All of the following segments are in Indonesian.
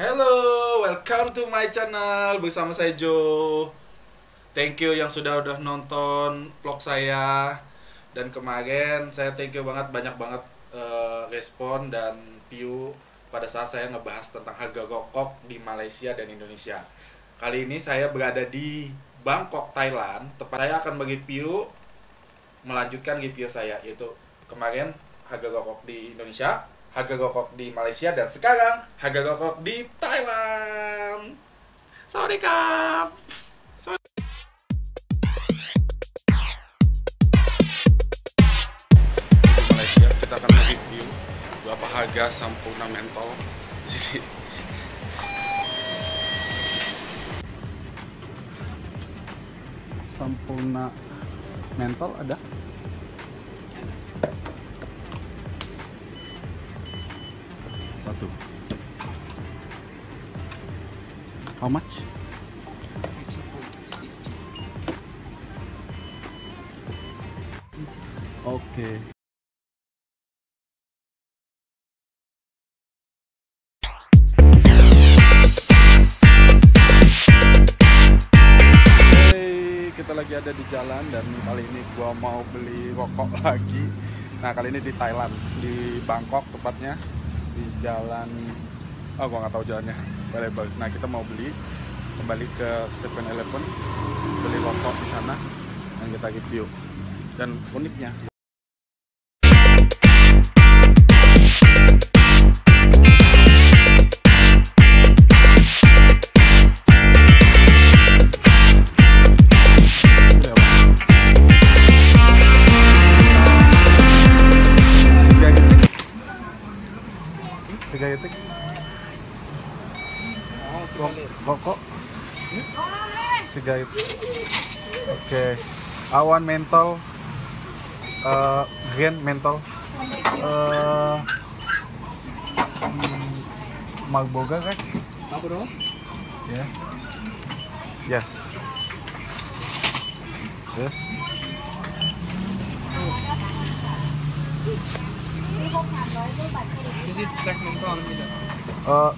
Hello, welcome to my channel bersama saya Joe. Thank you yang sudah udah nonton vlog saya. Dan kemarin saya thank you banget banyak banget eh, respon dan view pada saat saya ngebahas tentang harga rokok di Malaysia dan Indonesia. Kali ini saya berada di Bangkok, Thailand. Tepat saya akan mereview melanjutkan review saya yaitu kemarin harga rokok di Indonesia, harga rokok di Malaysia dan sekarang harga rokok di Thailand. Sorry kap. Sorry. Malaysia kita akan review berapa harga sampurna mentol sini. Sampurna mentol ada how much oke Hey, kita lagi ada di jalan dan kali ini gua mau beli rokok lagi. Nah, kali ini di Thailand, di Bangkok tepatnya di jalan oh gua nggak tahu jalannya. Balebal. Nah, kita mau beli kembali ke 7-Eleven beli rokok di sana dan kita review. Dan uniknya Rokok. Tiga detik. Oke. Awan mentol. eh green mentol. eh hmm, Marboga kan? Apa dong? Ya. Yes. Yes. Black menthol gitu. Eh,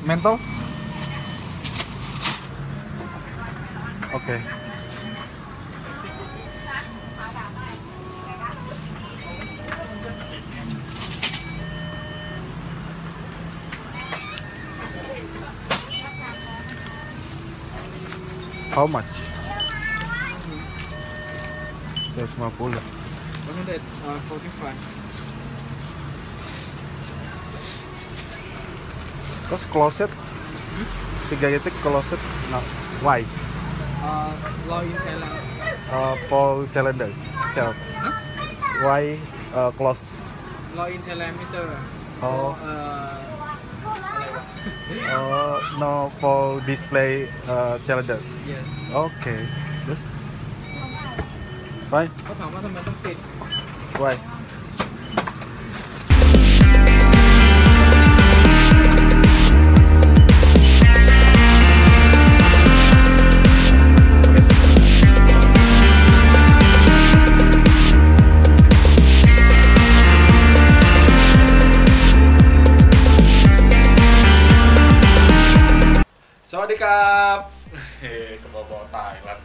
mentol? Oke. How much? 150. Wasn't it uh, 45? Terus closet? Cigarette closet? No. Why? Uh, law in Thailand. Uh, for cylinder. Chef. Huh? Why uh, close? Law in Thailand meter. Oh. Uh,อะไรวะ Uh, no, for display uh, cylinder. yes. Okay. Yes. Fine. เขาถามว่าทำไมต้องปิด Why? Sawadee kap. Hehe, ke bawah Thailand.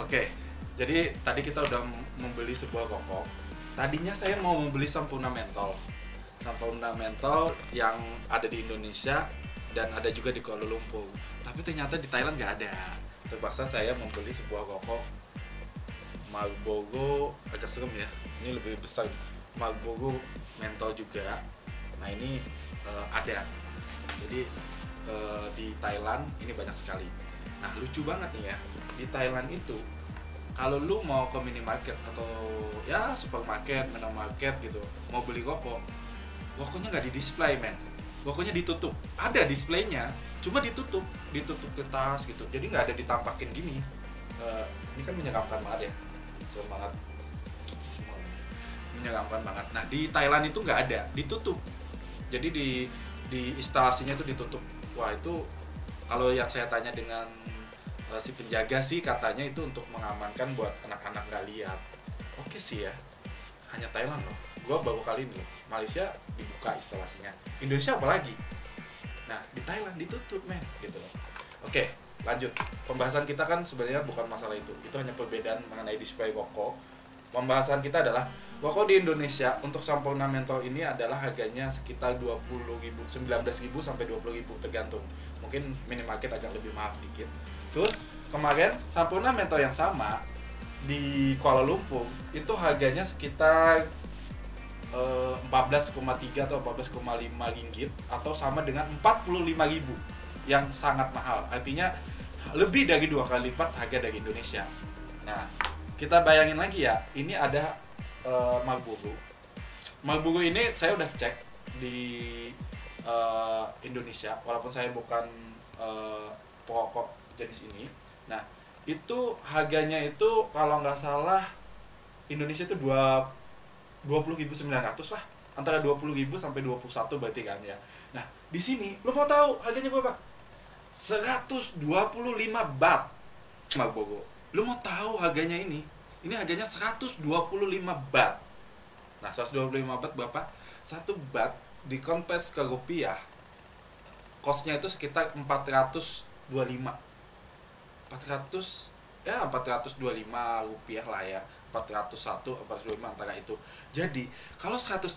Oke, jadi tadi kita udah membeli sebuah rokok. Tadinya saya mau membeli sampurna mentol. Sampurna mentol yang ada di Indonesia dan ada juga di Kuala Lumpur. Tapi ternyata di Thailand nggak ada. Terpaksa saya membeli sebuah rokok Marlboro agak serem ya. Ini lebih besar. Marlboro mentol juga. Nah ini eh, ada. Jadi eh, di Thailand ini banyak sekali. Nah lucu banget nih ya di Thailand itu kalau lu mau ke minimarket atau ya supermarket, minimarket gitu mau beli rokok, rokoknya nggak di display men, rokoknya ditutup. Ada displaynya, cuma ditutup, ditutup ke tas gitu. Jadi nggak ada ditampakin gini. Eh, ini kan menyeramkan banget ya, semangat semua menyeramkan banget. Nah di Thailand itu nggak ada, ditutup. Jadi di di instalasinya itu ditutup. Wah itu kalau yang saya tanya dengan eh, si penjaga sih katanya itu untuk mengamankan buat anak-anak nggak lihat. Oke sih ya, hanya Thailand loh. Gua baru kali ini loh. Malaysia dibuka instalasinya. Indonesia apalagi? nah di Thailand ditutup men gitu loh oke lanjut pembahasan kita kan sebenarnya bukan masalah itu itu hanya perbedaan mengenai display Woko pembahasan kita adalah Woko di Indonesia untuk sampo ornamental ini adalah harganya sekitar 20.000 19.000 sampai 20.000 tergantung mungkin minimarket agak lebih mahal sedikit terus kemarin sampo ornamental yang sama di Kuala Lumpur itu harganya sekitar eh, 14,3 atau 14,5 ringgit atau sama dengan 45.000 yang sangat mahal. Artinya lebih dari dua kali lipat harga dari Indonesia. Nah, kita bayangin lagi ya, ini ada eh, Marlboro. Marlboro ini saya udah cek di eh, Indonesia, walaupun saya bukan eh, perokok jenis ini. Nah, itu harganya itu kalau nggak salah Indonesia itu dua 20.900 lah antara 20.000 sampai 21 berarti kan ya nah di sini lo mau tahu harganya berapa 125 bat Marlboro lo mau tahu harganya ini? Ini harganya 125 bat nah 125 bat berapa satu bat di konvers ke rupiah kosnya itu sekitar 425 400 ya 425 rupiah lah ya. 401 425 antara itu. Jadi kalau 125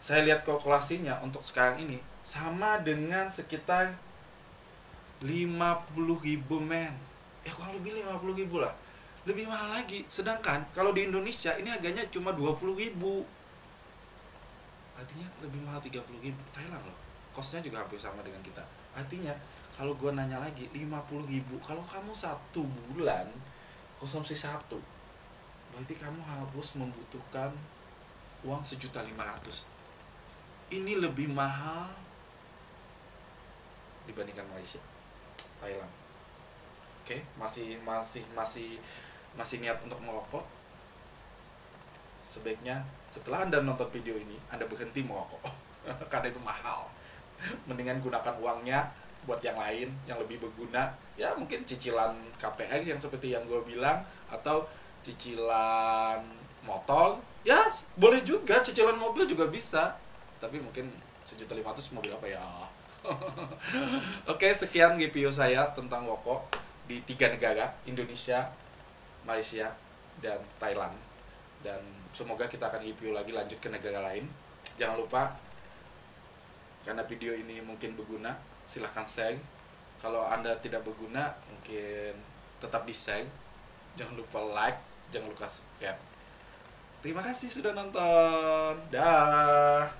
saya lihat kalkulasinya untuk sekarang ini sama dengan sekitar 50 ribu men ya kurang lebih 50 ribu lah. Lebih mahal lagi. Sedangkan kalau di Indonesia ini harganya cuma 20 ribu. Artinya lebih mahal 30 ribu. Thailand loh. Kosnya juga hampir sama dengan kita. Artinya kalau gue nanya lagi 50 ribu. Kalau kamu satu bulan konsumsi satu berarti kamu harus membutuhkan uang sejuta lima ratus. Ini lebih mahal dibandingkan Malaysia Thailand oke masih masih masih masih niat untuk merokok. Sebaiknya setelah anda nonton video ini anda berhenti merokok. Karena itu mahal. Mendingan gunakan uangnya buat yang lain yang lebih berguna. Ya mungkin cicilan KPR yang seperti yang gue bilang atau cicilan motor. Ya boleh juga cicilan mobil juga bisa. Tapi mungkin sejuta lima ratus mobil apa ya? Oke sekian review saya tentang Woko di tiga negara Indonesia Malaysia dan Thailand. Dan semoga kita akan review lagi lanjut ke negara lain. Jangan lupa karena video ini mungkin berguna silahkan share. Kalau anda tidak berguna mungkin tetap di share jangan lupa like jangan lupa subscribe. Terima kasih sudah nonton. Dah